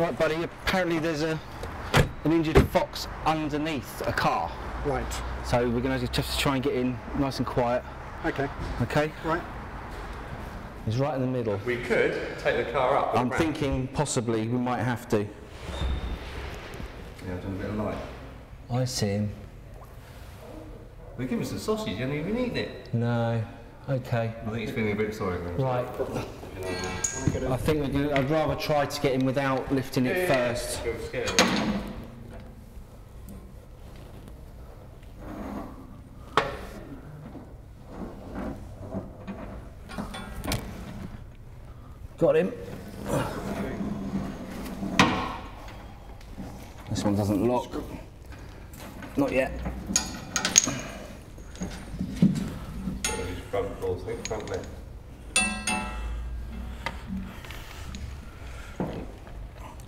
Right, buddy, apparently there's a an injured fox underneath a car. Right. So we're going to just try and get in nice and quiet. Okay. Okay? Right. He's right in the middle. We could take the car up. with I'm ramp. thinking possibly we might have to. Yeah, I've done a bit of light. I see him. They give us some sausage, you haven't even eaten it. No. Okay. I think he's feeling a bit sorry for himself. Right. I think we're going I'd rather try to get him without lifting it first. Feel scared. Got him. This one doesn't lock. Not yet. Front think, front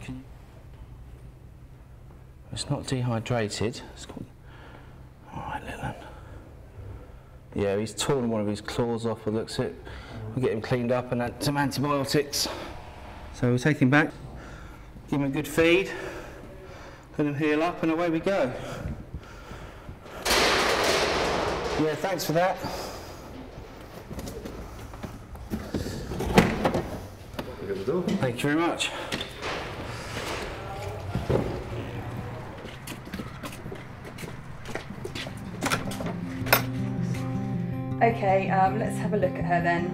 left. It's not dehydrated. It's got... All right, Leland. Yeah, he's torn one of his claws off. It looks it. We'll get him cleaned up and add some antibiotics. So we'll take him back, give him a good feed, let him heal up, and away we go. Yeah, thanks for that. Thank you very much. Okay, um, let's have a look at her then.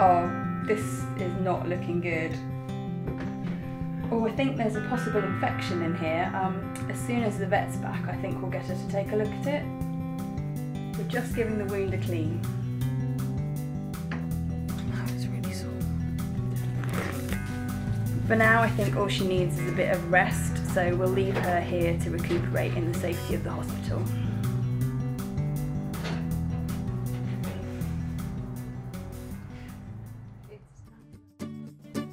Oh, this is not looking good. Oh, I think there's a possible infection in here. Um, as soon as the vet's back, I think we'll get her to take a look at it. We're just giving the wound a clean. For now, I think all she needs is a bit of rest, so we'll leave her here to recuperate in the safety of the hospital.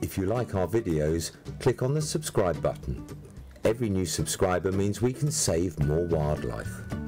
If you like our videos, click on the subscribe button. Every new subscriber means we can save more wildlife.